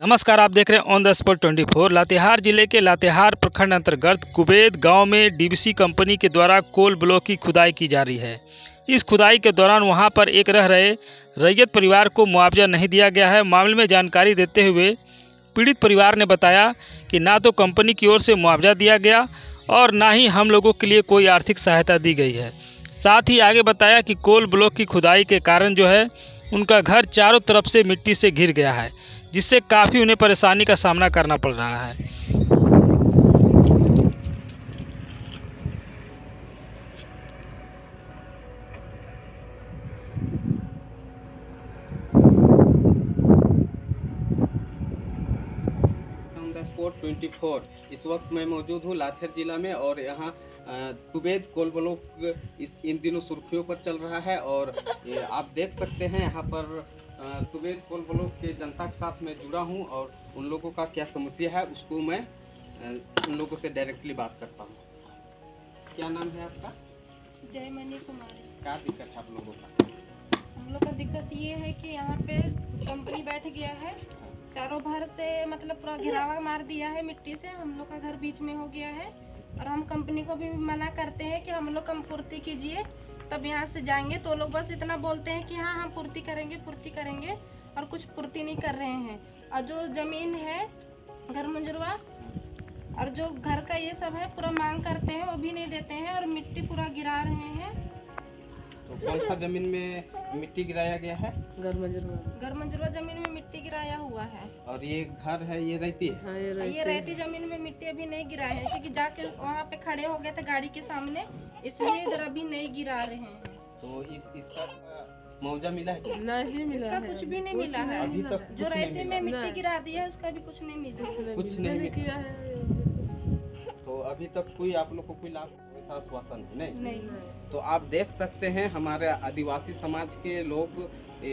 नमस्कार, आप देख रहे हैं ऑन द स्पॉट 24 लातेहार ज़िले के लातेहार प्रखंड अंतर्गत कुबेद गाँव में डीबीसी कंपनी के द्वारा कोल ब्लॉक की खुदाई की जा रही है। इस खुदाई के दौरान वहाँ पर एक रह रहे रैयत परिवार को मुआवजा नहीं दिया गया है। मामले में जानकारी देते हुए पीड़ित परिवार ने बताया कि ना तो कंपनी की ओर से मुआवजा दिया गया और ना ही हम लोगों के लिए कोई आर्थिक सहायता दी गई है। साथ ही आगे बताया कि कोल ब्लॉक की खुदाई के कारण जो है, उनका घर चारों तरफ़ से मिट्टी से घिर गया है। जिससे काफ़ी उन्हें परेशानी का सामना करना पड़ रहा है। स्पॉट 24 इस वक्त मैं मौजूद हूँ लाथेर जिला में और यहाँ कुबेद कोल ब्लॉक इस, इन दिनों सुर्खियों पर चल रहा है और आप देख सकते हैं यहाँ पर कुबेद कोल ब्लॉक के जनता के साथ मैं जुड़ा हूँ और उन लोगों का क्या समस्या है उसको मैं उन लोगों से डायरेक्टली बात करता हूँ। क्या नाम है आपका? जयमणि कुमारी। क्या दिक्कत है आप लोगों का? हम लोग का दिक्कत ये है कि यहाँ पे कंपनी बैठ गया है। चारों भर से मतलब पूरा घिरावा मार दिया है मिट्टी से। हम लोग का घर बीच में हो गया है। और हम कंपनी को भी मना करते हैं कि हम लोग कम पूर्ति कीजिए। तब यहाँ से जाएँगे तो लोग बस इतना बोलते हैं कि हाँ हम पूर्ति करेंगे पूर्ति करेंगे और कुछ पूर्ति नहीं कर रहे हैं। और जो ज़मीन है, घर मंजूरवा, और जो घर का ये सब है, पूरा मांग करते हैं, वो भी नहीं देते हैं और मिट्टी पूरा गिरा रहे हैं। तो कौन सा ज़मीन में मिट्टी गिराया गया है? घर मंजूरवा। ज़मीन में मिट्टी गिराया हुआ है। और ये घर है ये रहती है? हाँ, ये रहती ज़मीन में मिट्टी अभी नहीं गिरा है क्योंकि जाके वहाँ पे खड़े हो गए थे गाड़ी के सामने इसलिए इधर अभी नहीं गिरा रहे हैं। तो इस इसका मुआवजा मिला है नहीं मिला इसका है। कुछ भी नहीं मिला है। अभी तक जो रहते। में मिट्टी गिरा दिया है उसका भी कुछ नहीं मिला। कुछ नहीं किया है। तो अभी तक कोई आप लोग को कोई लाभ वैसा आश्वासन है नहीं। नहीं। तो आप देख सकते हैं हमारे आदिवासी समाज के लोग ए,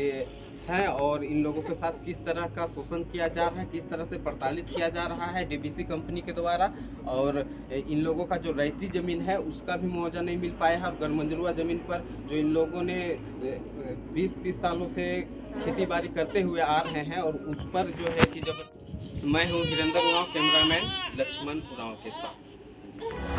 हैं और इन लोगों के साथ किस तरह का शोषण किया जा रहा है किस तरह से प्रताड़ित किया जा रहा है डीबीसी कंपनी के द्वारा और इन लोगों का जो रैती ज़मीन है उसका भी मुआवजा नहीं मिल पाया है और गरमंजरुआ ज़मीन पर जो इन लोगों ने बीस तीस सालों से खेती बाड़ी करते हुए आ रहे हैं और उस पर जो है कि जब मैं हूँ वीरेंद्र उराव कैमरामैन लक्ष्मण उराव के साथ। Bye.